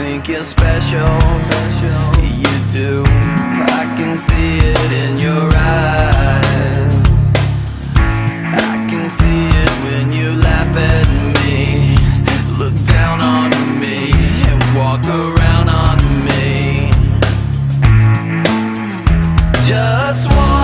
think you're special. You do. I can see it in your eyes. I can see it when you laugh at me, look down on me, and walk around on me. Just one.